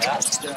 That's good.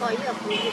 哦一个朋友给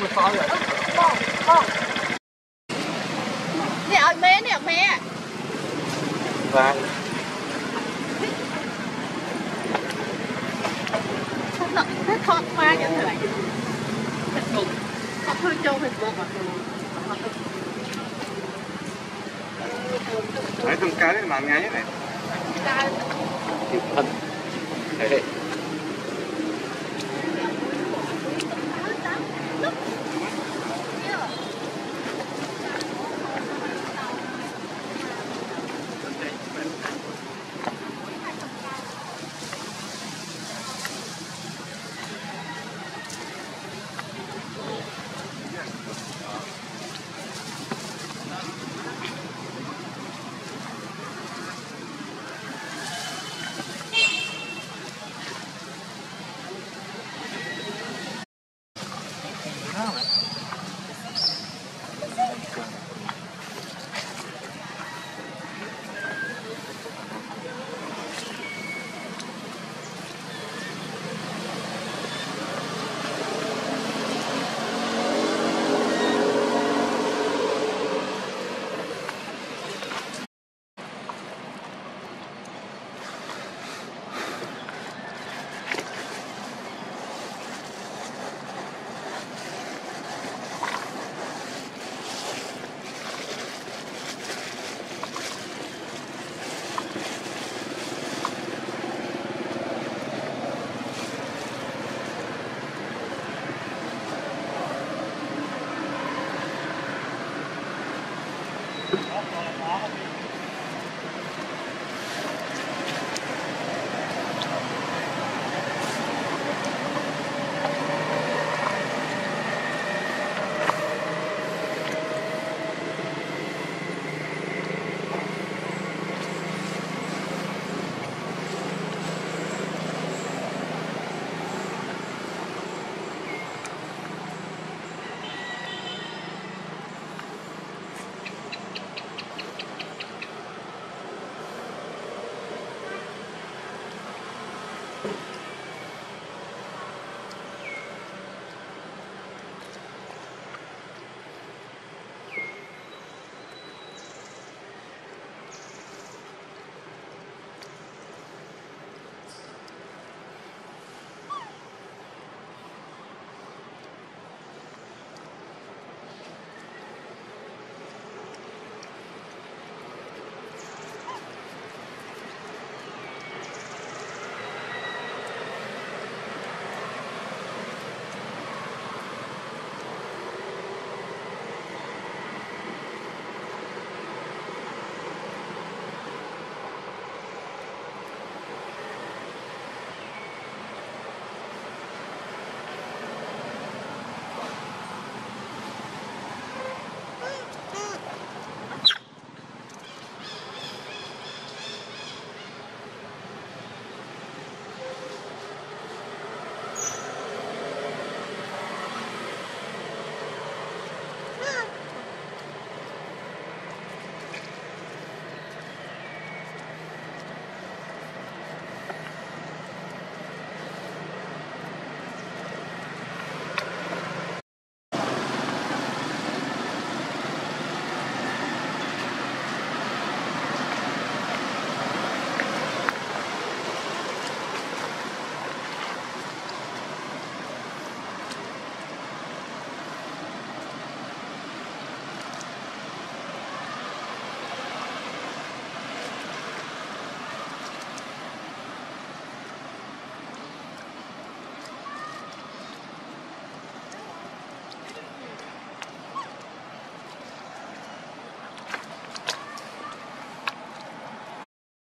Mua to đúng không? Lạt. Nè ơi mẹ nè mẹ Nó nó thoát qua như thế này Facebook Họ thư châu Facebook à Đấy, từng cái đấy mà ngay Chụp thân. Đấy.